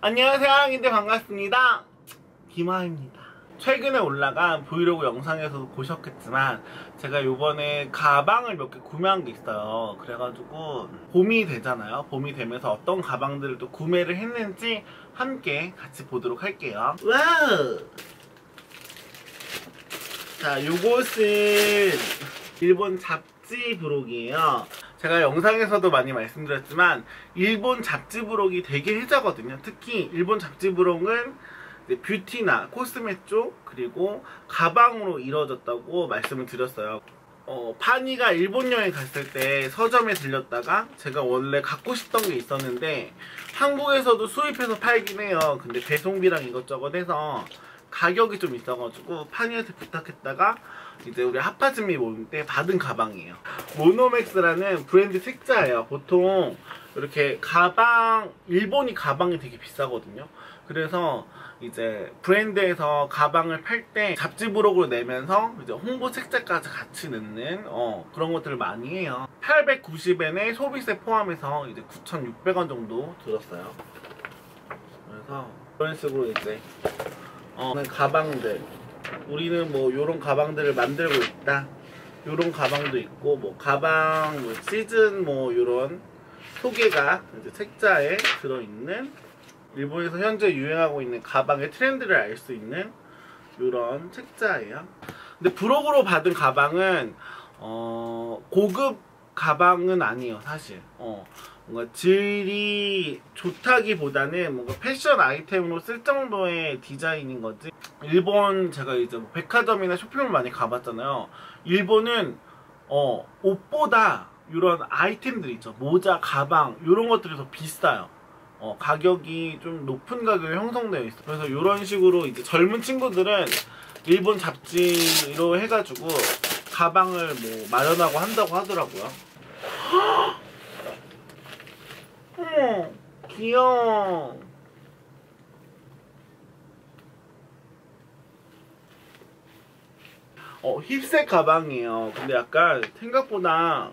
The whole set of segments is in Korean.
안녕하세요 하랑인데 반갑습니다. 김하입니다. 최근에 올라간 브이로그 영상에서도 보셨겠지만 제가 요번에 가방을 몇 개 구매한 게 있어요. 그래가지고 봄이 되잖아요. 봄이 되면서 어떤 가방들을 또 구매를 했는지 함께 같이 보도록 할게요. Wow! 자 요것은 일본 잡지 부록이에요 제가 영상에서도 많이 말씀드렸지만 일본 잡지 브록이 되게 혜자거든요. 특히 일본 잡지 브록은 뷰티나 코스메 쪽 그리고 가방으로 이루어졌다고 말씀을 드렸어요. 어, 파니가 일본 여행 갔을 때 서점에 들렸다가 제가 원래 갖고 싶던 게 있었는데 한국에서도 수입해서 팔긴 해요. 근데 배송비랑 이것저것 해서 가격이 좀 있어가지고 파니한테 부탁했다가 이제 우리 하파즈미 모임 때 받은 가방이에요. 모노맥스라는 브랜드 책자예요. 보통 이렇게 가방 일본이 가방이 되게 비싸거든요. 그래서 이제 브랜드에서 가방을 팔 때 잡지 부록으로 내면서 이제 홍보 책자까지 같이 넣는 어, 그런 것들을 많이 해요. 890엔에 소비세 포함해서 이제 9,600원 정도 들었어요. 그래서 그런 식으로 이제 어, 가방들 우리는 뭐 요런 가방들을 만들고 있다. 요런 가방도 있고 뭐 가방 뭐 시즌 뭐 요런 소개가 이제 책자에 들어있는 일본에서 현재 유행하고 있는 가방의 트렌드를 알 수 있는 요런 책자예요. 근데 브록으로 받은 가방은 어 고급 가방은 아니에요 사실. 어 뭔가 질이 좋다기보다는 뭔가 패션 아이템으로 쓸 정도의 디자인인 거지. 일본 제가 이제 뭐 백화점이나 쇼핑몰 많이 가봤잖아요. 일본은 어 옷보다 이런 아이템들 있죠. 모자 가방 이런 것들이 더 비싸요. 어, 가격이 좀 높은 가격에 형성되어 있어. 그래서 이런 식으로 이제 젊은 친구들은 일본 잡지로 해가지고 가방을 뭐 마련하고 한다고 하더라고요 어머 귀여워 어, 힙색 가방이에요. 근데 약간 생각보다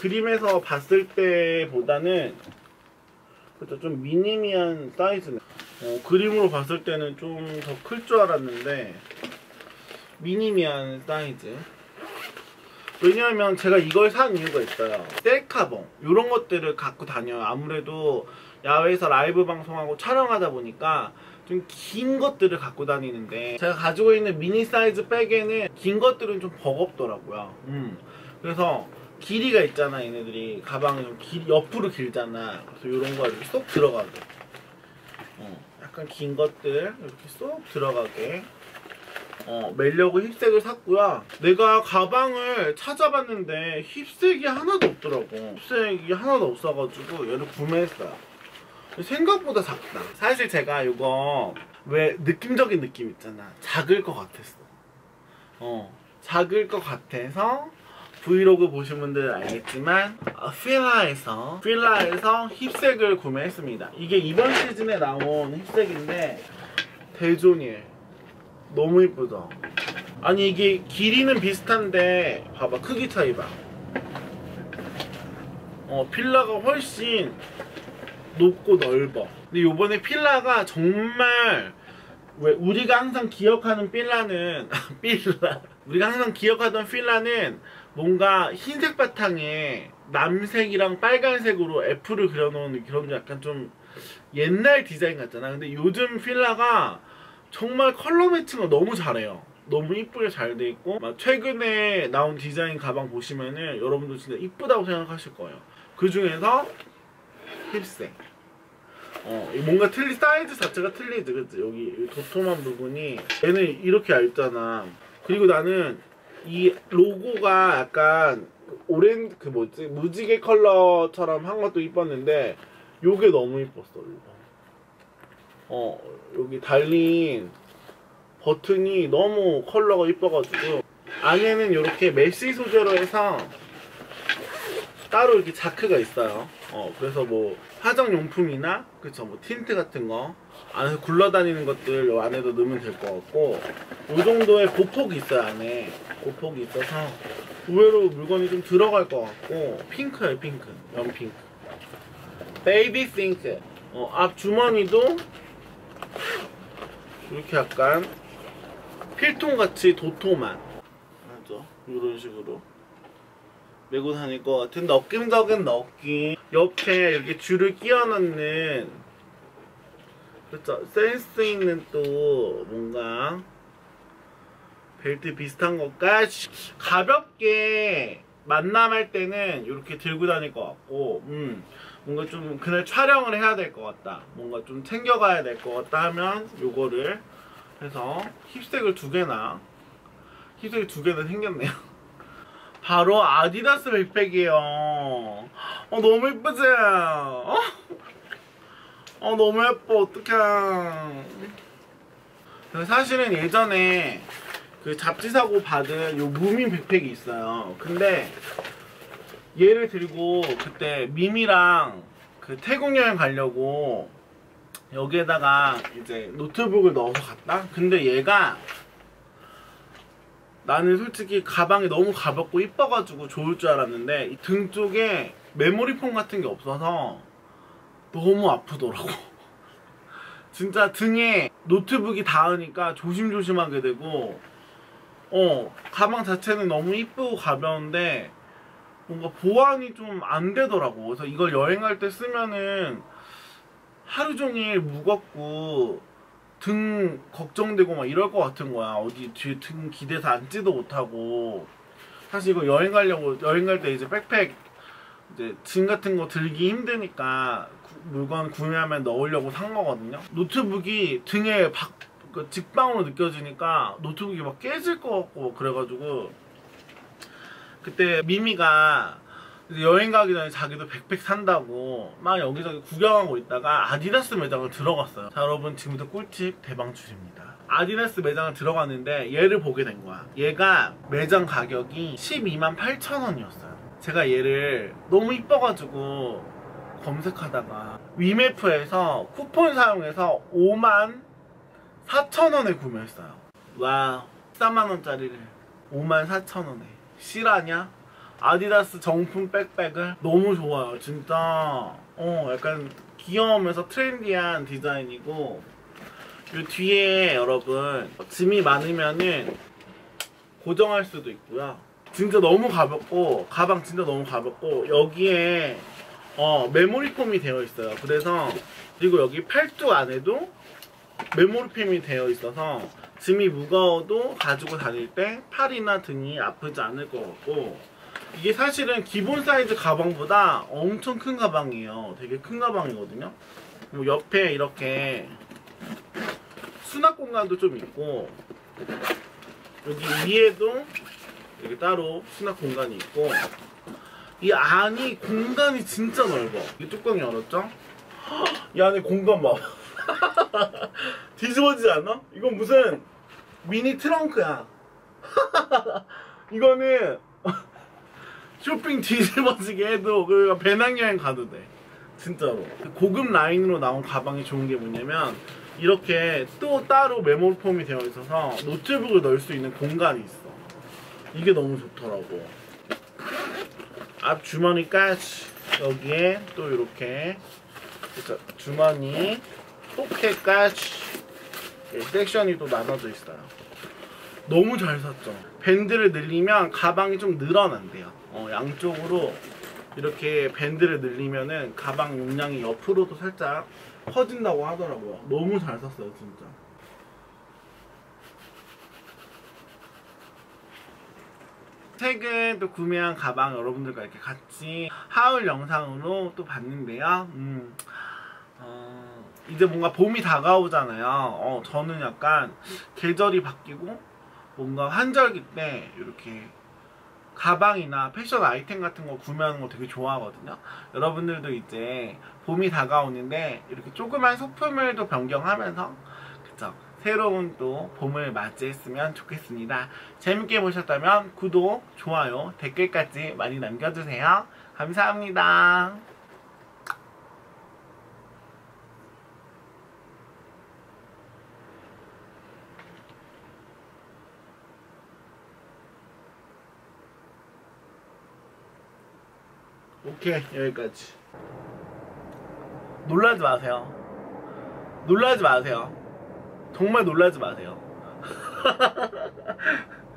그림에서 봤을 때보다는 그쵸 좀 미니미한 사이즈네. 어, 그림으로 봤을 때는 좀 더 클 줄 알았는데 미니미한 사이즈. 왜냐하면 제가 이걸 산 이유가 있어요. 셀카봉 이런 것들을 갖고 다녀요. 아무래도 야외에서 라이브 방송하고 촬영하다 보니까 좀 긴 것들을 갖고 다니는데 제가 가지고 있는 미니 사이즈 백에는 긴 것들은 좀 버겁더라고요. 음. 그래서 길이가 있잖아 얘네들이 가방이 좀 길, 옆으로 길잖아 그래서 이런 거 이렇게 쏙 들어가게 어, 약간 긴 것들 이렇게 쏙 들어가게 어, 매려고 힙색을 샀고요. 내가 가방을 찾아봤는데 힙색이 하나도 없더라고. 힙색이 하나도 없어가지고 얘를 구매했어요. 생각보다 작다. 사실 제가 이거 왜 느낌적인 느낌 있잖아. 작을 것 같았어. 어 작을 것 같아서 브이로그 보신 분들 알겠지만 어, 필라에서 필라에서 힙색을 구매했습니다. 이게 이번 시즌에 나온 힙색인데 대존이에요 너무 이쁘죠 아니 이게 길이는 비슷한데 봐봐 크기 차이 봐. 어, 필라가 훨씬 높고 넓어. 근데 요번에 필라가 정말 왜 우리가 항상 기억하는 필라는 필라. 우리가 항상 기억하던 필라는 뭔가 흰색 바탕에 남색이랑 빨간색으로 F를 그려놓은 그런 약간 좀 옛날 디자인 같잖아. 근데 요즘 필라가 정말 컬러 매칭을 너무 잘해요. 너무 이쁘게 잘 돼 있고 최근에 나온 디자인 가방 보시면은 여러분도 진짜 이쁘다고 생각하실 거예요. 그 중에서 힙색. 어 뭔가 틀리 사이즈 자체가 틀리지 그치? 여기 도톰한 부분이 얘는 이렇게 얇잖아. 그리고 나는 이 로고가 약간 오렌 그 뭐지? 무지개 컬러처럼 한 것도 이뻤는데 요게 너무 이뻤어. 어 여기 달린 버튼이 너무 컬러가 이뻐가지고 안에는 이렇게 메쉬 소재로 해서 따로 이렇게 자크가 있어요. 어 그래서 뭐 화장용품이나 그쵸 뭐 틴트 같은 거 안에서 굴러다니는 것들 요 안에도 넣으면 될 것 같고 이 정도의 보폭이 있어요 안에. 보폭이 있어서 의외로 물건이 좀 들어갈 것 같고 핑크예요 핑크. 연핑크. baby pink. 어, 앞 주머니도 이렇게 약간 필통같이 도톰한 맞죠? 이런 식으로 메고 다닐 것 같은 느낌적인 느낌 옆에 이렇게 줄을 끼워 넣는 그렇죠 센스 있는 또 뭔가 벨트 비슷한 것까지 가볍게 만남할 때는 이렇게 들고 다닐 것 같고 음 뭔가 좀 그날 촬영을 해야 될 것 같다. 뭔가 좀 챙겨가야 될 것 같다 하면 요거를 해서 힙색을 두 개나 힙색이 두 개나 생겼네요. 바로 아디다스 백팩이에요. 어 너무 예쁘지? 어? 어 너무 예뻐. 어떡해. 사실은 예전에 그 잡지 사고 받은 요 무민 백팩이 있어요. 근데 얘를 들고 그때 미미랑 그 태국 여행 가려고 여기에다가 이제 노트북을 넣어서 갔다? 근데 얘가 나는 솔직히 가방이 너무 가볍고 이뻐가지고 좋을 줄 알았는데 이 등 쪽에 메모리 폼 같은 게 없어서 너무 아프더라고 진짜 등에 노트북이 닿으니까 조심조심하게 되고 어 가방 자체는 너무 이쁘고 가벼운데 뭔가 보완이 좀 안 되더라고 그래서 이걸 여행할 때 쓰면은 하루 종일 무겁고 등 걱정되고 막 이럴 것 같은 거야. 어디 뒤에 등 기대서 앉지도 못하고. 사실 이거 여행 가려고 여행 갈 때 이제 백팩 이제 짐 같은 거 들기 힘드니까 구, 물건 구매하면 넣으려고 산 거거든요. 노트북이 등에 박, 그 직방으로 느껴지니까 노트북이 막 깨질 것 같고 그래가지고 그때 미미가 여행 가기 전에 자기도 백팩 산다고 막 여기저기 구경하고 있다가 아디다스 매장을 들어갔어요. 자 여러분 지금부터 꿀팁 대방출입니다. 아디다스 매장을 들어갔는데 얘를 보게 된 거야. 얘가 매장 가격이 12만 8천 원이었어요. 제가 얘를 너무 이뻐가지고 검색하다가 위메프에서 쿠폰 사용해서 5만 4천 원에 구매했어요. Wow. 4만 원짜리를 5만 4천 원에 실화냐? 아디다스 정품 백백을? 너무 좋아요 진짜. 어 약간 귀여우면서 트렌디한 디자인이고 이 뒤에 여러분 짐이 많으면은 고정할 수도 있고요. 진짜 너무 가볍고 가방 진짜 너무 가볍고 여기에 어 메모리 폼이 되어 있어요. 그래서 그리고 여기 팔뚝 안에도 메모리 폼이 되어 있어서 짐이 무거워도 가지고 다닐 때 팔이나 등이 아프지 않을 것 같고 이게 사실은 기본 사이즈 가방보다 엄청 큰 가방이에요. 되게 큰 가방이거든요. 뭐 옆에 이렇게 수납 공간도 좀 있고 여기 위에도 이렇게 따로 수납 공간이 있고 이 안이 공간이 진짜 넓어. 이 뚜껑이 열었죠? 이 안에 공간 봐. 뒤집어지지 않아? 이건 무슨 미니 트렁크야. 이거는 쇼핑 뒤집어지게 해도 그 배낭여행 가도 돼. 진짜로. 고급 라인으로 나온 가방이 좋은 게 뭐냐면 이렇게 또 따로 메모폼이 되어 있어서 노트북을 넣을 수 있는 공간이 있어. 이게 너무 좋더라고. 앞 주머니까지 여기에 또 이렇게 주머니 포켓까지 섹션이 또 나눠져 있어요. 너무 잘 샀죠. 밴드를 늘리면 가방이 좀 늘어난대요. 어, 양쪽으로 이렇게 밴드를 늘리면은 가방 용량이 옆으로도 살짝 커진다고 하더라고요. 너무 잘 샀어요, 진짜. 최근 또 구매한 가방 여러분들과 이렇게 같이 하울 영상으로 또 봤는데요. 음, 어, 이제 뭔가 봄이 다가오잖아요. 어, 저는 약간 계절이 바뀌고 뭔가 환절기 때 이렇게 가방이나 패션 아이템 같은 거 구매하는 거 되게 좋아하거든요. 여러분들도 이제 봄이 다가오는데 이렇게 조그만 소품을도 변경하면서 그쵸 새로운 또 봄을 맞이했으면 좋겠습니다. 재밌게 보셨다면 구독, 좋아요, 댓글까지 많이 남겨주세요. 감사합니다. 오케이 여기까지. 놀라지 마세요. 놀라지 마세요. 정말 놀라지 마세요.